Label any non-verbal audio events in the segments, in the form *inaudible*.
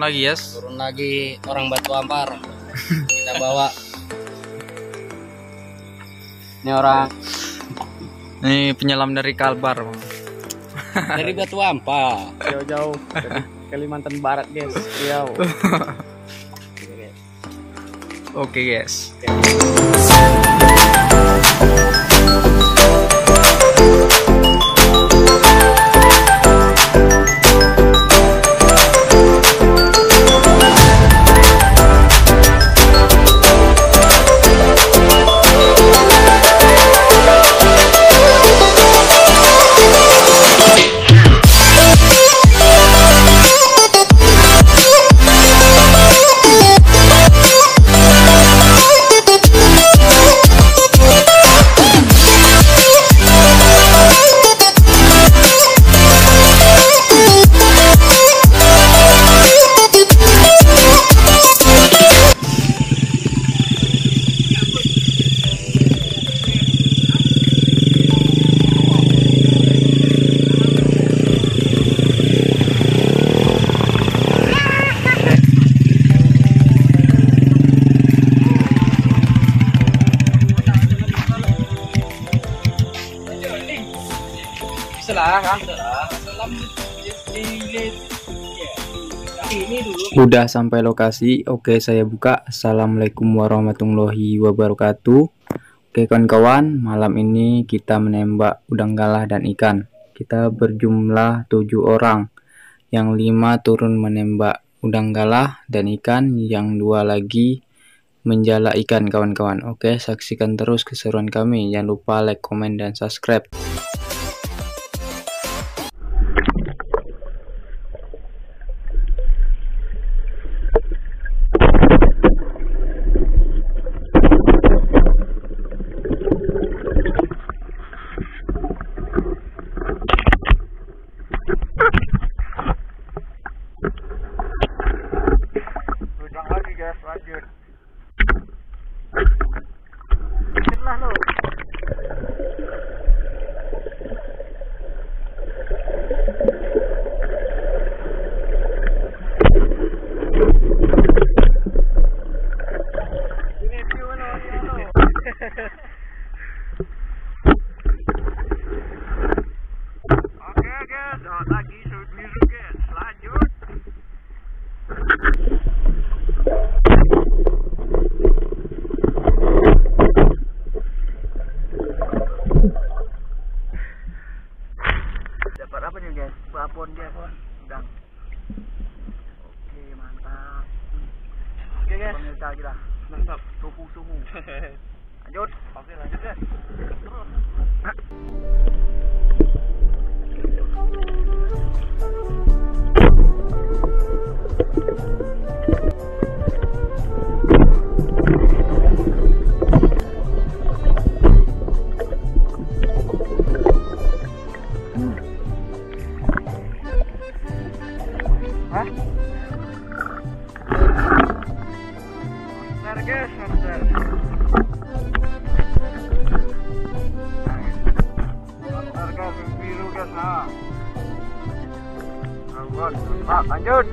lagi yes. Turun lagi orang batu ampar. Kita bawa. Ini orang. Ini penyelam dari Kalbar. Dari batu ampar. Jauh-jauh Kalimantan Barat guys. Riau *laughs* oke guys Udah sampai lokasi, oke saya buka. Assalamualaikum warahmatullahi wabarakatuh. Oke kawan-kawan, malam ini kita menembak udang galah dan ikan. Kita berjumlah tujuh orang. Yang lima turun menembak udang galah dan ikan, yang dua lagi menjala ikan kawan-kawan. Oke, saksikan terus keseruan kami. Jangan lupa like, komen, dan subscribe. Udang lagi guys lanjut Lah lo Ini view lo, ini lo. Oke guys, oh, lagi shoot music guys, lanjut. Nih guys? Babon dia udang. Oke mantap. Oke guys. Pemirsa kita. Mantap. Suhu suhu. *laughs* Lanjut. Oke lanjut guys. Biru guys, nah. Lanjut.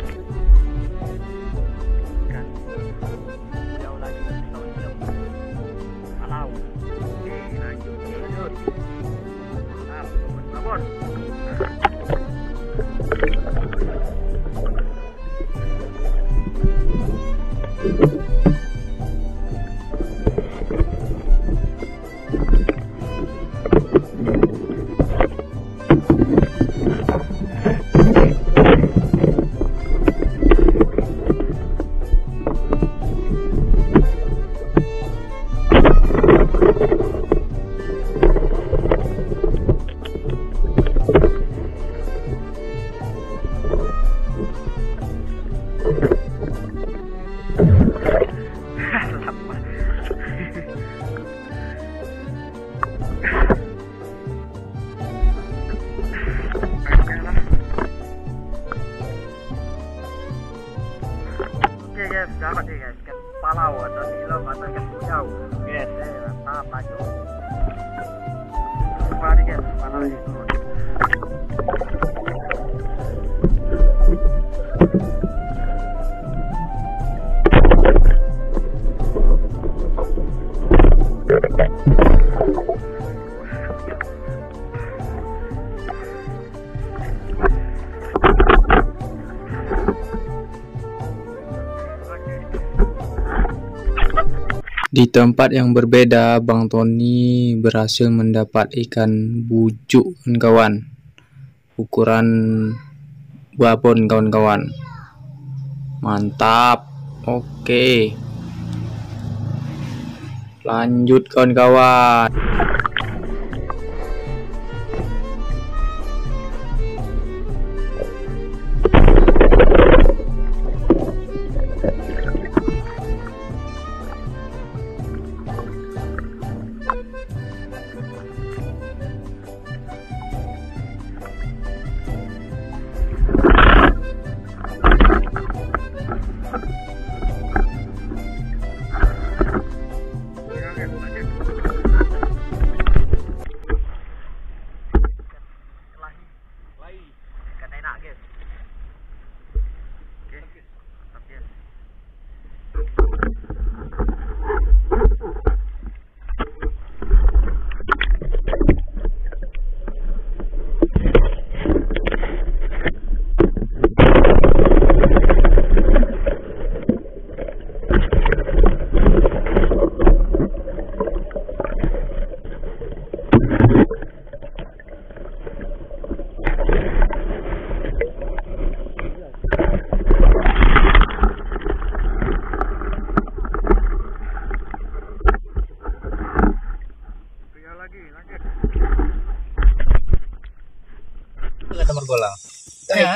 Dapat nih guys, ikan palau atau nilam atau ikan kujau. Guys, eh, lanjut. Coba nih guys, palau ini Di tempat yang berbeda, Bang Tony berhasil mendapat ikan bujuk kawan-kawan. Ukuran babon kawan-kawan. Mantap. Oke. Lanjut kawan-kawan.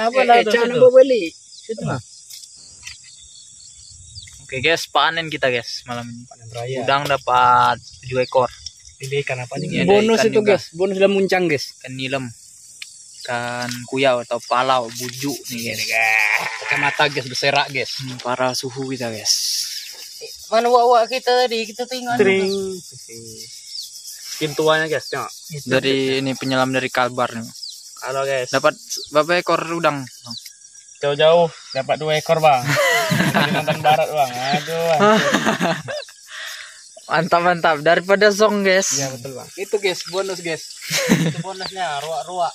Eh, apa lah tuh situ? beli. Situ mah. Oke guys, panen kita guys malam ini. Panen raya. Udang dapat 7 ekor. Ini ikan apa nih? Bonus ikan itu juga. guys bonus dalam muncang guys Ikan nilem. Ikan kuyau atau palau, bujuk nih guys. kacamata guys berserak guys Hmm, Para suhu kita guys. Mana wak-wak kita tadi? Kita tinggal. tring pintuannya guys tengok Dari ini penyelam dari Kalbar nih. Halo guys Dapat berapa ekor udang? Jauh-jauh dapat dua ekor bang di Kalimantan Barat bang aduh bang. *laughs* Mantap mantap daripada zong guys. iya betul bang itu guys bonus guys Itu bonusnya ruak-ruak.